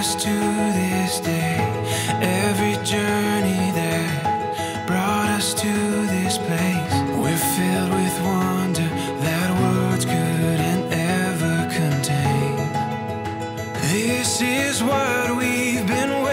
us to this day. Every journey that brought us to this place. We're filled with wonder that words couldn't ever contain. This is what we've been waiting